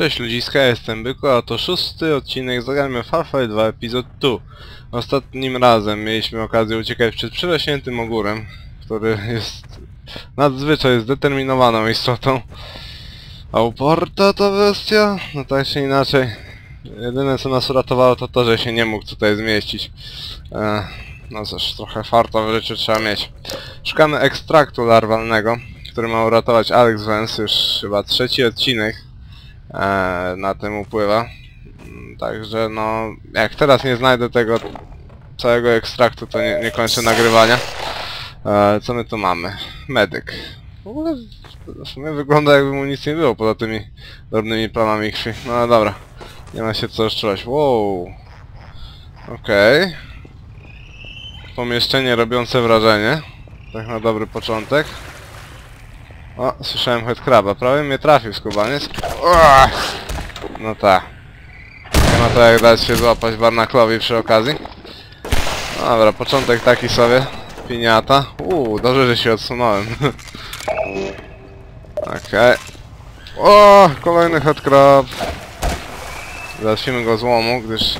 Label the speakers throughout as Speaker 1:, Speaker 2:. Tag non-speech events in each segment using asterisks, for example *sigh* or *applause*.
Speaker 1: Cześć ludziska, jestem Byku, a to szósty odcinek Zagrajmy Half-Life 2 epizod 2. Ostatnim razem mieliśmy okazję uciekać przed przerośniętym ogórem, który jest nadzwyczaj zdeterminowaną istotą. A uporta ta bestia? No tak czy inaczej. Jedyne co nas uratowało to to, że się nie mógł tutaj zmieścić. E, no cóż, trochę farta w życiu trzeba mieć. Szukamy ekstraktu larwalnego, który ma uratować Alex Vance, już chyba trzeci odcinek na tym upływa. Także no, jak teraz nie znajdę tego całego ekstraktu, to nie, nie kończę nagrywania. E, co my tu mamy? Medyk. W ogóle w sumie wygląda jakby mu nic nie było poza tymi drobnymi plamami krwi. No ale dobra. Nie ma się co rozczuwać. Wow. Okej. Pomieszczenie robiące wrażenie. Tak na dobry początek. O, słyszałem headcraba. Prawie mnie trafił skubaniec. No tak. Nie ma to jak dać się złapać Barnaklowi przy okazji. No Dobra, początek taki sobie. Piniata. Uuu, dobrze, że się odsunąłem. *laughs* Okej. O, kolejny headcrab. Zacznijmy go z łomu, gdyż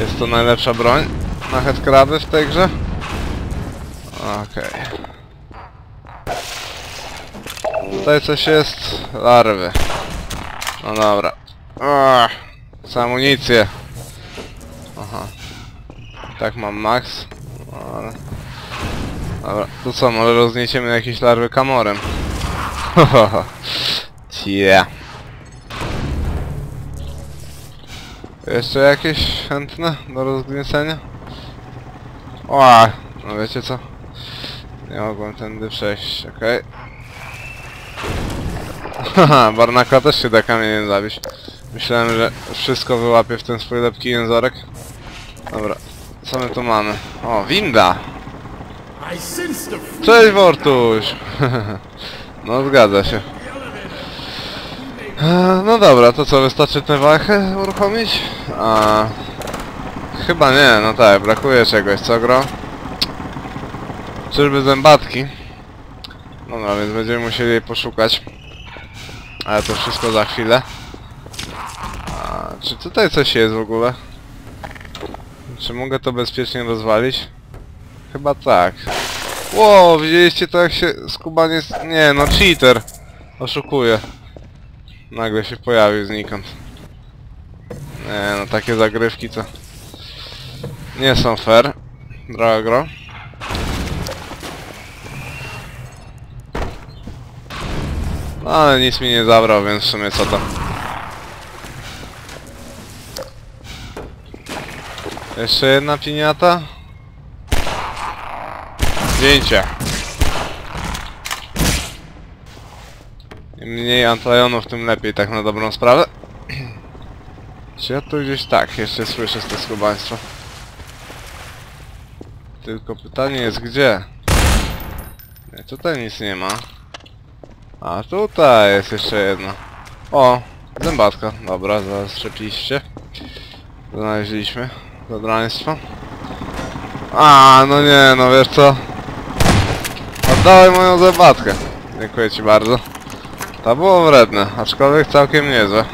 Speaker 1: jest to najlepsza broń na headcraby w tej grze. Okej. Tutaj coś jest. Larwy. No dobra. Ach, z amunicję. Aha. Tak mam max. Ale... Dobra, to co, może rozniesiemy jakieś larwy kamorem. *laughs* Cie. Jeszcze jakieś chętne do rozgniecenia? O, no wiecie co? Nie mogłem tędy przejść, okej. Haha, Barnaka też się da kamieniem zabić. Myślałem, że wszystko wyłapie w ten swój lepki jęzorek. Dobra, co my tu mamy? O, winda! Cześć Wortuś! *laughs* no zgadza się. E, No dobra, to co, wystarczy tę wachę uruchomić? A, chyba nie, no tak, brakuje czegoś, co gro? Czyżby zębatki? Dobra, więc będziemy musieli jej poszukać. Ale to wszystko za chwilę. A, czy tutaj coś jest w ogóle? Czy mogę to bezpiecznie rozwalić? Chyba tak. Ło, widzieliście to jak się skubaniec... Nie, no cheater. Oszukuje. Nagle się pojawił znikąd. Nie, no takie zagrywki to... Nie są fair. Droga gro. No ale nic mi nie zabrał, więc w sumie co to. Jeszcze jedna piniata. Zdjęcie. Im mniej antlajonów, tym lepiej, tak na dobrą sprawę. *clears throat* Czy ja tu gdzieś tak, jeszcze słyszę z tego skubaństwa. Tylko pytanie jest gdzie? Nie, tutaj nic nie ma. A tutaj jest jeszcze jedno. O, zębatka. Dobra, zastrzepliście. Znaleźliśmy. Zadraństwo. A, no nie, no wiesz co? Oddawaj moją zębatkę. Dziękuję ci bardzo. To było wredne, aczkolwiek całkiem niezłe.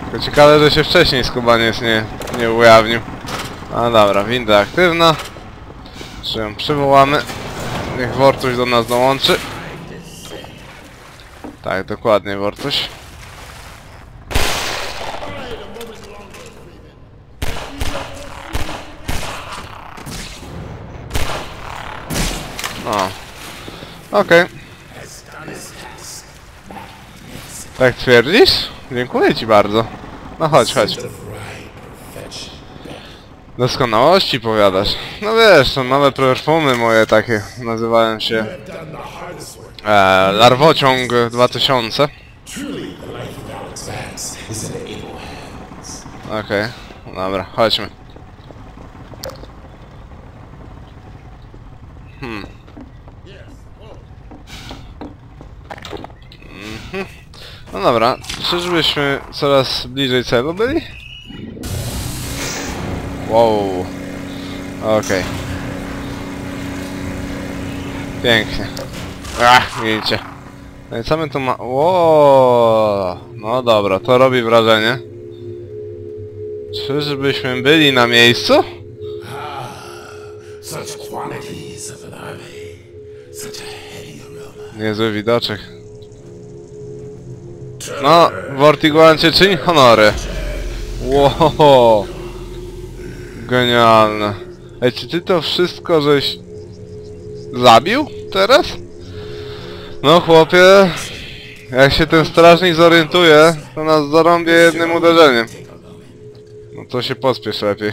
Speaker 1: Tylko ciekawe, że się wcześniej skubaniec nie, nie ujawnił. A dobra, winda aktywna. Czy ją przywołamy? Niech Wortuś do nas dołączy. Tak, dokładnie Wortuś. O. Okej. Tak twierdzisz? Dziękuję ci bardzo. No chodź, chodź. Doskonałości powiadasz. No wiesz, to nowe perfumy moje takie nazywają się e, Larwociąg 2000.
Speaker 2: Truly, the life of Alex Vance is in able hands.
Speaker 1: Okej, dobra, chodźmy. Hmm. Mhm. No dobra, czyżbyśmy coraz bliżej celu byli? Wow. Okej. Pięknie. Ach, widzicie. No i co my tu ma... Ło, No dobra, to robi wrażenie. Czyżbyśmy byli na miejscu? Niezły widoczek. No, Vortiguan cię czyni honory. Wow. Genialne. Ej, czy ty to wszystko żeś... Zabił? Teraz? No chłopie... Jak się ten strażnik zorientuje, to nas zarąbie jednym uderzeniem. No to się pospiesz lepiej.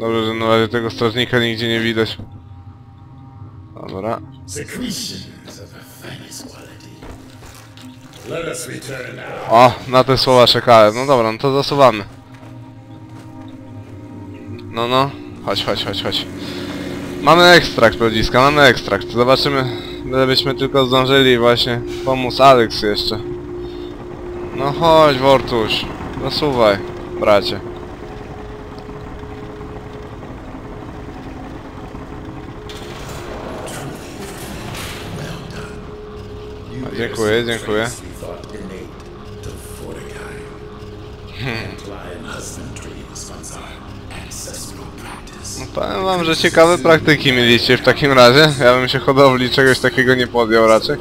Speaker 1: Dobrze, że na razie tego strażnika nigdzie nie widać. Dobra. O, na te słowa czekałem. No dobra, no to zasuwamy. No, no. Chodź, chodź, chodź, chodź. Mamy ekstrakt, ludziska, mamy ekstrakt. Zobaczymy, gdybyśmy tylko zdążyli właśnie pomóc Alex jeszcze. No chodź, Wortuś. Zasuwaj, bracie. Dziękuję, dziękuję. Powiem wam, że ciekawe praktyki mieliście w takim razie. Ja bym się hodowli czegoś takiego nie podjął raczej.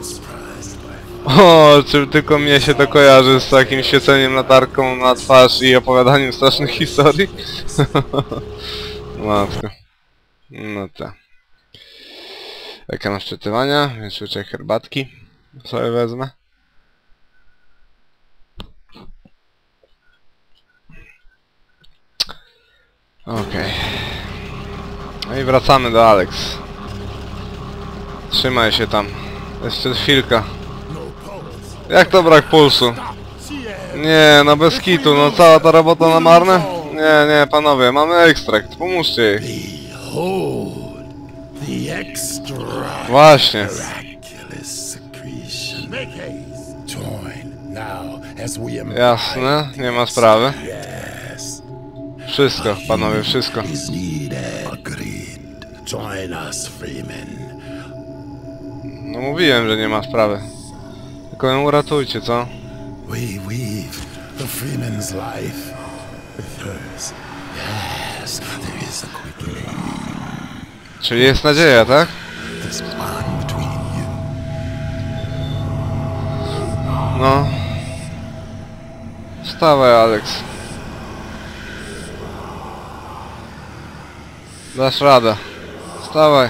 Speaker 1: O, czy tylko mnie się to kojarzy z takim świeceniem latarką na twarz i opowiadaniem strasznych historii? *laughs* Matko. No tak. Ekran wczytywania, więc łyczek herbatki sobie wezmę. Okej. No i wracamy do Alex. Trzymaj się tam. Jeszcze chwilka. Jak to brak pulsu? Nie, no bez kitu, no cała ta robota na marne? Nie, nie, panowie, mamy ekstrakt, pomóżcie jej. Właśnie. Jasne, nie ma sprawy. Wszystko, panowie, wszystko.
Speaker 2: Join us, Freeman.
Speaker 1: No mówiłem, że nie ma sprawy. Tylko ją uratujcie, co?
Speaker 2: We weave the Freeman's life with hers. Yes, there is a quickening.
Speaker 1: Czyli jest nadzieja, tak? No. Wstawaj, Alex. Dasz radę. Wstawaj.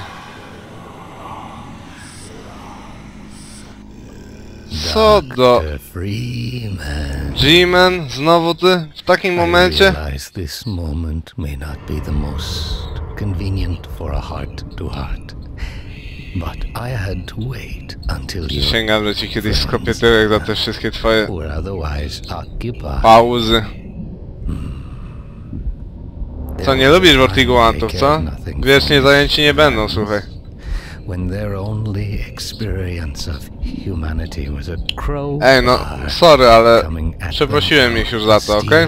Speaker 1: Co do... G-Man? Znowu ty? W takim momencie?
Speaker 3: this moment may not be the most convenient for a heart to heart. But I had to wait until you
Speaker 1: że ci kiedyś skopię tyłek za te wszystkie twoje pauzy. Co, nie lubisz Vortiguantów, co? Wiecznie zajęci nie będą, słuchaj. Ej, no, sorry, ale przeprosiłem ich już za to, okej?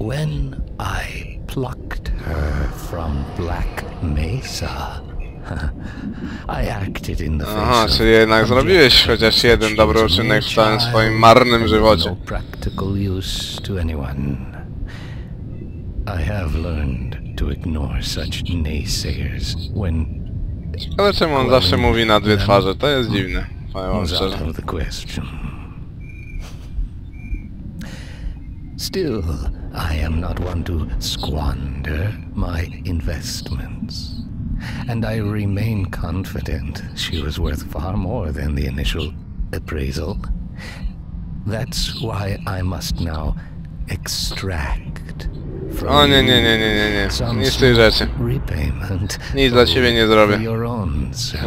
Speaker 3: When I plucked her from Black Mesa, *laughs* I acted in the
Speaker 1: Aha, czyli jednak zrobiłeś chociaż jeden dobry uczynek
Speaker 3: no
Speaker 1: w całym swoim marnym żywocie.
Speaker 3: I have learned to ignore such naysayers when
Speaker 1: Ale czemu on zawsze mówi na dwie twarze? To jest dziwne.
Speaker 3: Was out of the question. Still, I am not one to squander my investments. And I remain confident she was worth far more than the initial appraisal. That's why I must now extract
Speaker 1: O nie, nie, nie, nie, nie, nie. Nic z tych rzeczy. Nic dla ciebie nie zrobię.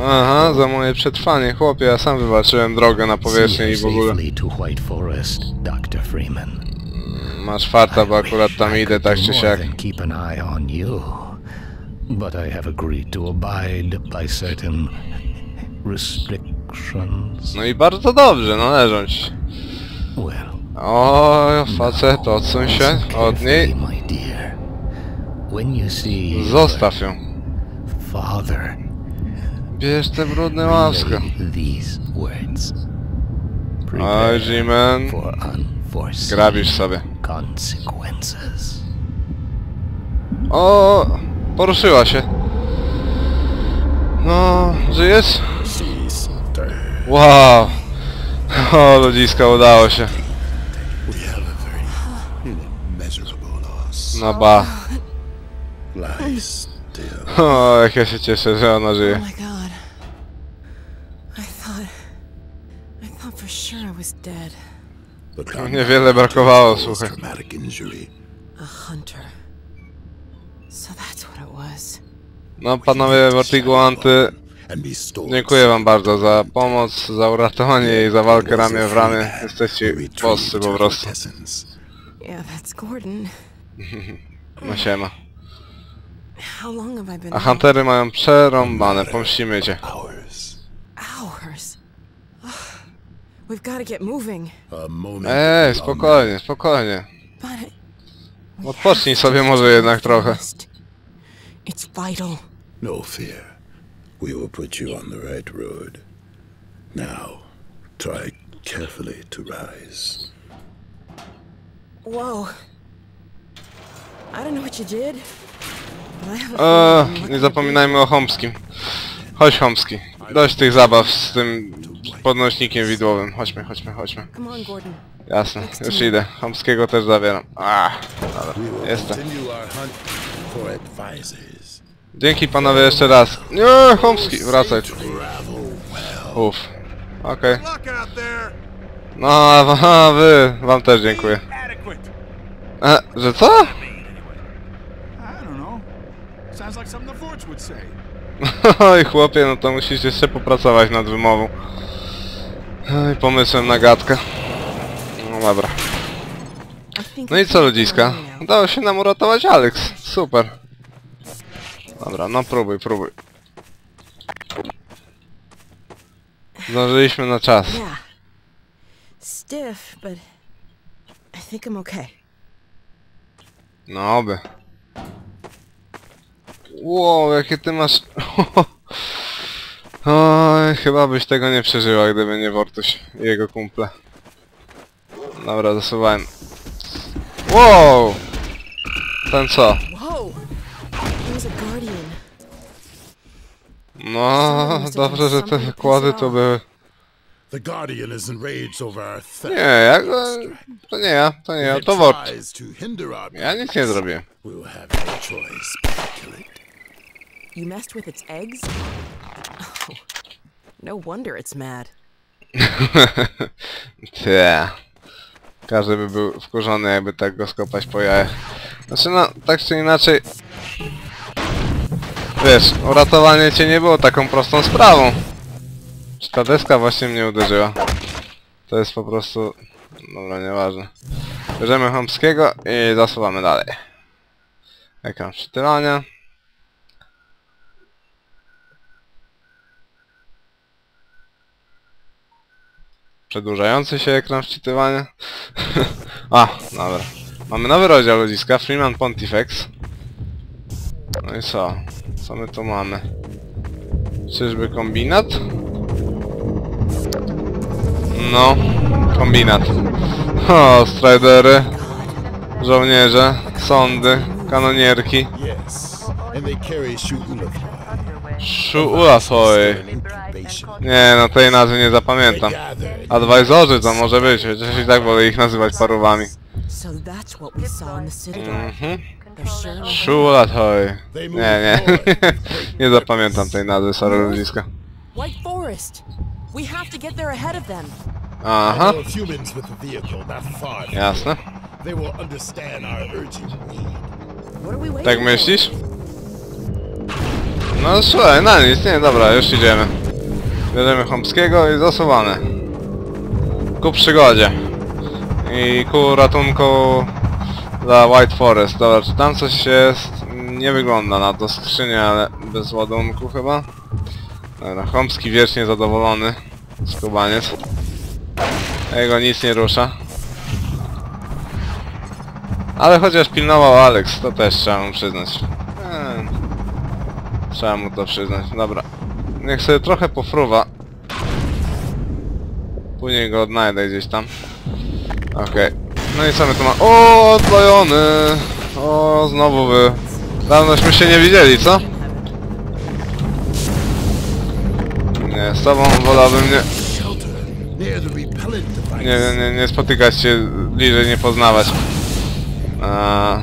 Speaker 1: Aha, za moje przetrwanie, chłopie, ja sam wywalczyłem drogę na powierzchnię i w ogóle.
Speaker 3: Freeman.
Speaker 1: Masz farta, bo akurat tam idę tak czy siak.
Speaker 3: but I have agreed to abide by certain restrictions.
Speaker 1: No i bardzo dobrze, należą ci.
Speaker 3: Well,
Speaker 1: O, facet, odsuń się od niej. Zostaw ją. Bierz te brudne
Speaker 3: words.
Speaker 1: Oj,
Speaker 3: unforeseen
Speaker 1: Grabisz sobie. O, poruszyła się. No, żyjesz? Wow. O, ludziska, udało się. No ba. O, jak ja się cieszę, że ona
Speaker 4: Oh
Speaker 1: żyje.
Speaker 4: my god. I thought. I thought for sure I was dead.
Speaker 2: The combat
Speaker 1: Niewiele brakowało, słuchaj.
Speaker 2: traumatic injury.
Speaker 4: A hunter. So that's what it was.
Speaker 1: No, panowie Vertigo Anty,
Speaker 2: And be stolen.
Speaker 1: dziękuję wam bardzo za pomoc, za uratowanie jej, za walkę ramię w ramię. Jesteście bossy po prostu.
Speaker 4: Yeah, that's Gordon.
Speaker 1: No siema.
Speaker 4: How long have I been
Speaker 1: A huntery mają przerąbane, pomścimy cię.
Speaker 2: Hours.
Speaker 4: Hours. Ugh. We've got to get moving.
Speaker 2: A moment.
Speaker 1: Ej, spokojnie, spokojnie. Odpocznij sobie może jednak trochę.
Speaker 4: It's vital.
Speaker 2: No fear. We will put you on the right road. Now, try carefully to rise.
Speaker 4: Whoa. I don't know what you did. But I have a
Speaker 1: Eee, nie zapominajmy o Chomskim. Chodź Chomski. Dość tych zabaw z tym podnośnikiem widłowym. Chodźmy, chodźmy, chodźmy. Jasne, już idę. Chomskiego też zabieram. Ah, dobra, jestem. Dzięki panowie jeszcze raz. Nie, Chomski, wracaj. Uff. Okej.
Speaker 5: There.
Speaker 1: No, a wy, wam też dziękuję. E, że co?
Speaker 5: I. Sounds like something the Forts would say. *laughs*
Speaker 1: Oj chłopie, no to musisz jeszcze popracować nad wymową. Oj, pomysłem na gadkę. No dobra.
Speaker 4: I
Speaker 1: No i co ludziska? Udało się nam uratować Alex. Super. Dobra, no próbuj, próbuj. Zdążyliśmy na czas.
Speaker 4: Stiff, but I think I'm okay.
Speaker 1: No oby. Wow, jakie ty masz... *laughs* Oj, chyba byś tego nie przeżyła, gdyby nie Wortuś i jego kumple. Dobra, zasuwałem. Wow! Ten co? No, dobrze, że te wykłady to były...
Speaker 2: The Guardian is enraged over our theft.
Speaker 1: Nie, ja go... To nie ja, to nie ja, to Wort. Ja nic nie zrobiłem.
Speaker 4: You messed with its eggs? Oh, no wonder it's mad. *laughs*
Speaker 1: Te. Każdy by był wkurzony, jakby tak go skopać po jajach. Znaczy no, tak czy inaczej... Wiesz, uratowanie cię nie było taką prostą sprawą. Czy ta deska właśnie mnie uderzyła? To jest po prostu... Dobra, nieważne. Bierzemy Chomskiego i zasuwamy dalej. Ekran czytywania. Przedłużający się ekran wczytywania. *laughs* A, dobra. Mamy nowy rozdział ludziska, Freeman Pontifex. No i co? Co my tu mamy? Czyżby kombinat? No, kombinat. *laughs* O, stridery, żołnierze, sądy, kanonierki.
Speaker 2: And
Speaker 1: Nie, no tej nazwy nie zapamiętam. Advisorzy to może być, chociaż i tak wolę ich nazywać parowami.
Speaker 4: So that's what we saw in the Citadel.
Speaker 1: Mhm.
Speaker 2: They
Speaker 1: Nie, nie. *laughs* nie zapamiętam tej nazwy, sorry ludziska.
Speaker 4: White Forest! We have to get there ahead of them.
Speaker 1: Aha, jasne. Tak myślisz? No słuchaj, na nic, nie, dobra, już idziemy. Bierzemy Chomskiego i zasuwane. Ku przygodzie. I ku ratunku dla White Forest. Dobra, czy tam coś jest? Nie wygląda na to skrzynię, ale bez ładunku chyba. Dobra, Chomski wiecznie zadowolony. Skubaniec. Jego nic nie rusza. Ale chociaż pilnował Alex, to też trzeba mu przyznać. Eee, Trzeba mu to przyznać. Dobra. Niech sobie trochę pofruwa. Później go odnajdę gdzieś tam. Okej. No i co my tu mamy? O, odklejony! O, znowu wy. Dawnośmy się nie widzieli, co? Nie, z tobą wolałbym nie... Nie, nie, nie, spotykać się bliżej, nie poznawać. A...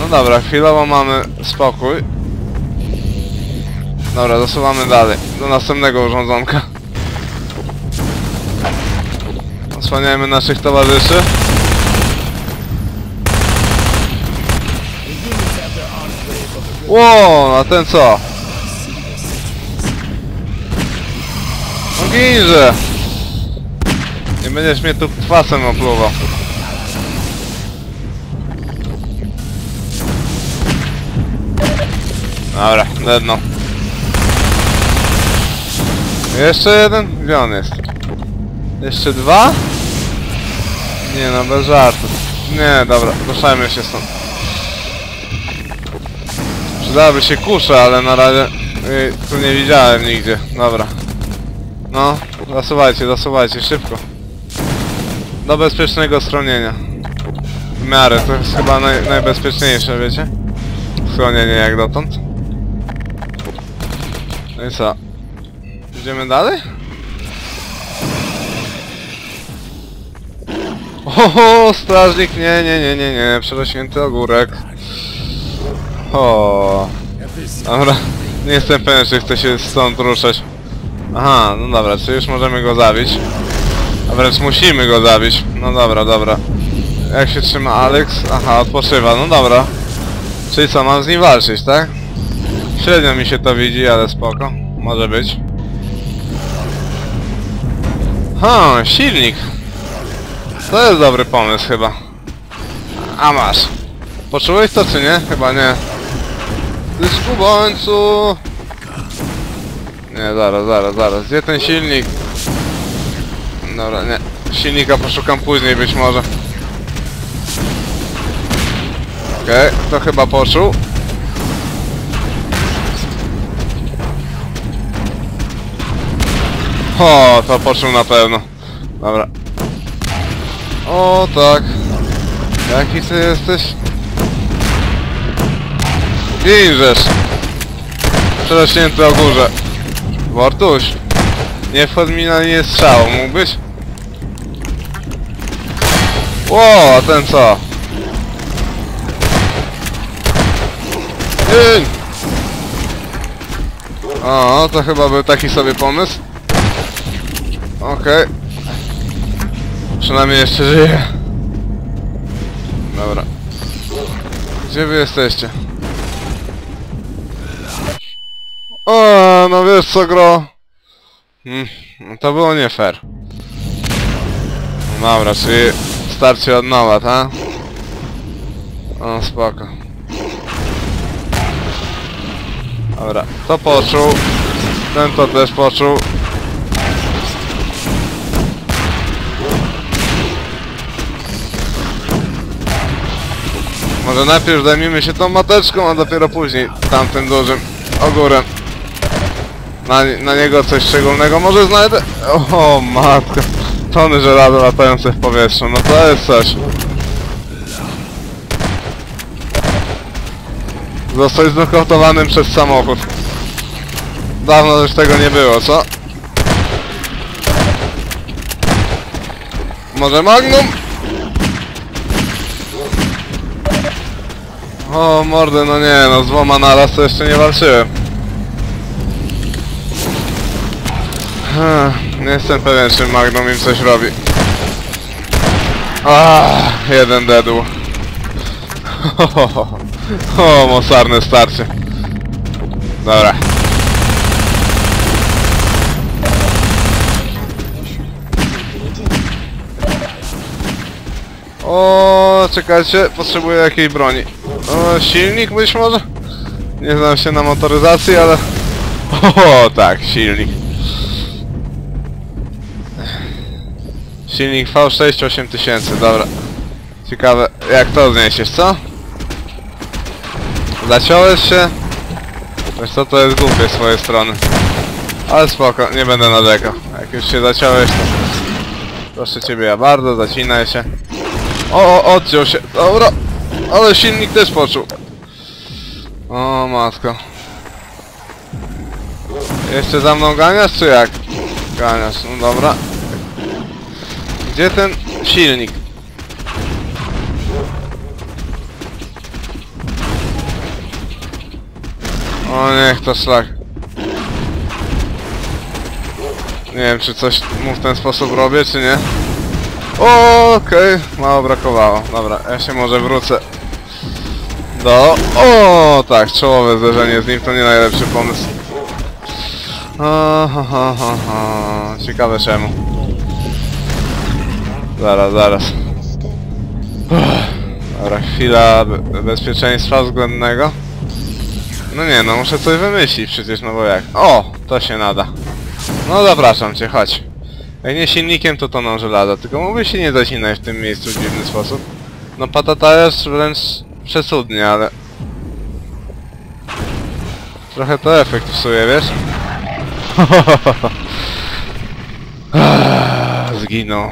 Speaker 1: No dobra, chwilowo mamy spokój. Dobra, zasuwamy dalej. Do następnego urządzonka. Osłaniajmy naszych towarzyszy. Ło, a ten co? No ginże! Nie będziesz mnie tu kwasem opluwał. Dobra, jedno. Jeszcze jeden? Gdzie on jest? Jeszcze dwa? Nie no, bez żartów. Nie, dobra, ruszajmy się stąd. Przydałaby się kusza, ale na razie y, tu nie widziałem nigdzie. Dobra. No, zasuwajcie, zasuwajcie, szybko. Do bezpiecznego schronienia. W miarę, to jest chyba naj, najbezpieczniejsze, wiecie? Schronienie jak dotąd. No i co? Idziemy dalej? Oho, strażnik, nie, nie, nie, nie, nie, przerośnięty ogórek. O, dobra, nie jestem pewien, czy chcę się stąd ruszać. Aha, no dobra, czy już możemy go zabić? A wręcz musimy go zabić. No dobra, dobra. Jak się trzyma Alex? Aha, odpoczywa, no dobra. Czyli co, mam z nim walczyć, tak? Średnio mi się to widzi, ale spoko. Może być. Ha, silnik. To jest dobry pomysł chyba. A masz. Poczułeś to czy nie? Chyba nie. Ty skubańcu! Nie, zaraz, zaraz, zaraz. Gdzie ten silnik? Dobra, nie. Silnika poszukam później być może. Okej, to chyba poczuł. O, to poczuł na pewno. Dobra. O, tak. Jaki ty jesteś? Ginżesz! Przerośnięty o górze. Wortuś! Nie wchodź mi na linię strzału, mógłbyś? Ło, a ten co? Gin! O, to chyba był taki sobie pomysł. Okej. Przynajmniej jeszcze żyje. Dobra. Gdzie wy jesteście? O, no wiesz co gro? Hmm, to było nie fair. No dobra, czyli starcie od nowa, tak? O, spoko. Dobra, to poczuł. Ten to też poczuł. Może najpierw zajmijmy się tą mateczką, a dopiero później tamtym dużym ogórem. Na, na niego coś szczególnego może znajdę? O matka. Tony żelaza latające w powietrzu, no to jest coś. Zostać znokautowanym przez samochód. Dawno już tego nie było, co? Może Magnum? O mordy, no nie, no z dwoma naraz to jeszcze nie walczyłem. Nie jestem pewien, czy Magnum im coś robi. Ah, jeden dedł. *laughs* O, mocarne starcie. Dobra. O, czekajcie, potrzebuję jakiej broni. O, silnik być może? Nie znam się na motoryzacji, ale... *laughs* O, tak, silnik. Silnik V6 8000, dobra. Ciekawe, jak to zniesiesz, co? Zaciąłeś się? Wiesz co, to jest głupie z swojej strony. Ale spoko, nie będę narzekał. Jak już się zaciąłeś, to... Proszę ciebie, ja bardzo, zacinaj się. O, o, odciął się, dobra. Ale silnik też poczuł. O, matko. Jeszcze za mną ganiasz, czy jak? Ganiasz, no dobra. Gdzie ten silnik? O niech to szlak. Nie wiem czy coś mu w ten sposób robię czy nie. O, Okej, mało brakowało. Dobra, ja się może wrócę do... O, tak, czołowe zderzenie z nim to nie najlepszy pomysł. Ha. Ciekawe czemu. Zaraz, zaraz. Dobra, chwila be bezpieczeństwa względnego. No nie, no muszę coś wymyślić przecież, no bo jak? O, to się nada. No zapraszam cię, chodź. Jak nie silnikiem, to toną żelaza, tylko mógłbyś się nie zacinać w tym miejscu w dziwny sposób. No patata jest wręcz przesudnie, ale... Trochę to efekt psuje, wiesz? *laughs* Zginął.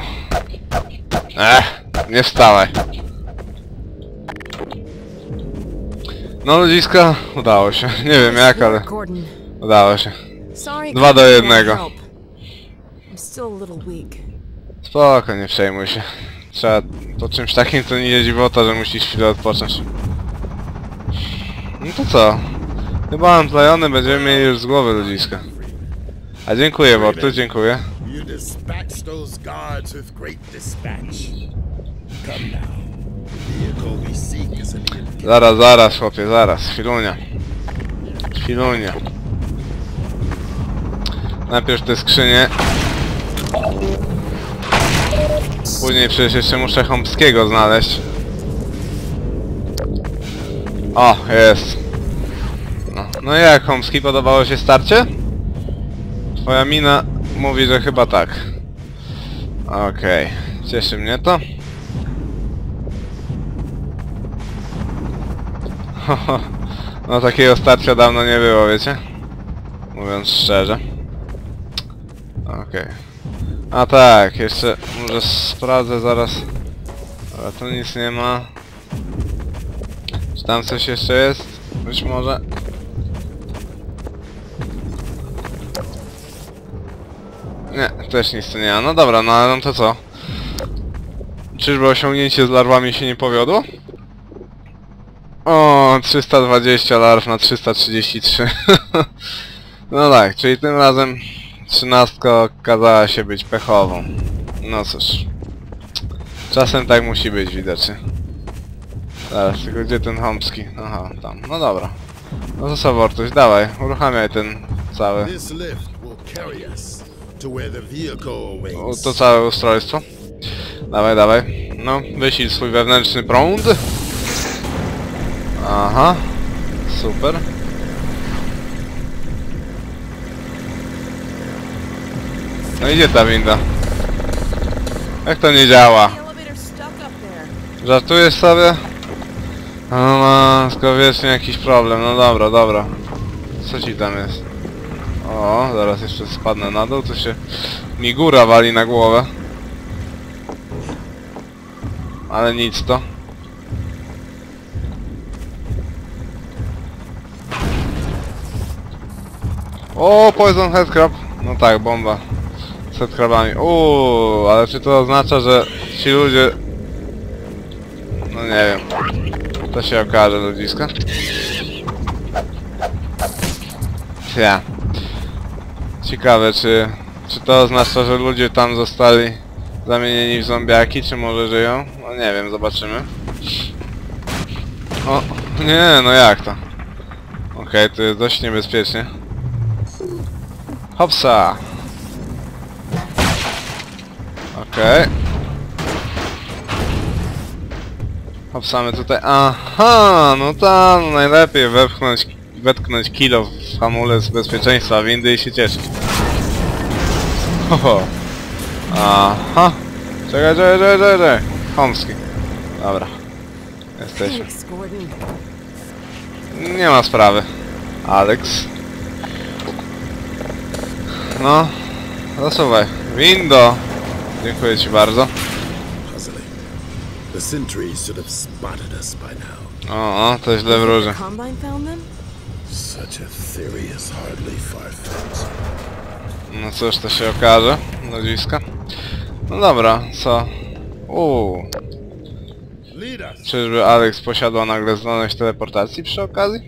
Speaker 1: Ech, nie wstawaj. No ludziska, udało się. *laughs* Nie wiem jak, ale udało się. Dwa do jednego.
Speaker 4: Still a little weak.
Speaker 1: Spoko, nie przejmuj się. Trzeba po czymś takim to nie dziwota, że musisz chwilę odpocząć. No to co? Chyba amplajony będziemy mieli już z głowy ludziska. A dziękuję Wortu, dziękuję. Zaraz, zaraz chłopie, zaraz. Chwilunia. Chwilunia. Najpierw te skrzynie. Później przecież jeszcze muszę Chomskiego znaleźć. O, jest. No, no jak Chomski, podobało się starcie? Twoja mina mówi, że chyba tak. Okej, cieszy mnie to. *laughs* No takiego starcia dawno nie było, wiecie? Mówiąc szczerze. Okej. A tak, jeszcze może sprawdzę zaraz. Ale tu nic nie ma. Czy tam coś jeszcze jest? Być może. Nie, też nic tu nie ma. No dobra, no ale no to co? Czyżby osiągnięcie z larwami się nie powiodło? O, 320 larw na 333. *laughs* no tak, czyli tym razem trzynastka okazała się być pechową. No cóż. Czasem tak musi być widocznie. Zaraz, tylko gdzie ten Homski? Aha, tam. No dobra. No to co Wortuś, dawaj, uruchamiaj ten cały... U-. To całe ustrojstwo. Dawaj, dawaj. No, wysil swój wewnętrzny prąd. Aha. Super. No idzie ta winda. Jak to nie działa? Żartujesz sobie? No masko, wiecznie jakiś problem. No dobra, dobra. Co ci tam jest? O, zaraz jeszcze spadnę na dół, to się mi góra wali na głowę. Ale nic to. O, poison headcrab. No tak, bomba. Z headcrabami. Uuu, ale czy to oznacza, że ci ludzie... No nie wiem. To się okaże, ludziska. Ja. Ciekawe, czy... Czy to oznacza, że ludzie tam zostali zamienieni w zombiaki, czy może żyją? No nie wiem, zobaczymy. O, nie, no jak to? Okej, to jest dość niebezpiecznie. Hopsa! Okej. Hopsamy tutaj. Aha, no tam no najlepiej wepchnąć, wetknąć kilo w hamulec bezpieczeństwa windy i się cieszyć. Hoho. Aha. Czekaj, czekaj, czekaj, czekaj, czekaj. Chomski. Dobra. Jesteśmy. Nie ma sprawy. Alex. No, zasuwaj. Window! Dziękuję ci bardzo.
Speaker 2: The sentries should have spotted us by now.
Speaker 1: O, o, to źle wróży.
Speaker 4: Combine found them?
Speaker 2: Such a theory is hardly far-fetched.
Speaker 1: No cóż, to się okaże. Ludziska. No dobra, co? Uuu. Czyżby Alex posiadła nagle zdolność teleportacji przy okazji?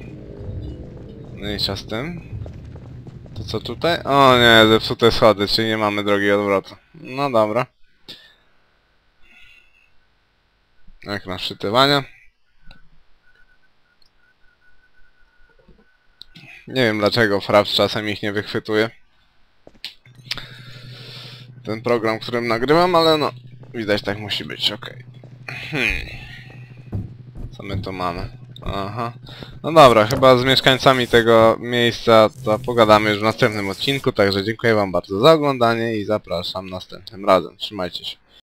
Speaker 1: No i z tym? To co tutaj? O nie, zepsute schody, czyli nie mamy drogi odwrotu. No dobra. Na szczytywania. Nie wiem dlaczego Fraps czasem ich nie wychwytuje. Ten program, którym nagrywam, ale no... Widać tak musi być, okej. Hmm. Co my tu mamy? Aha. No dobra, chyba z mieszkańcami tego miejsca to pogadamy już w następnym odcinku, także dziękuję wam bardzo za oglądanie i zapraszam następnym razem. Trzymajcie się.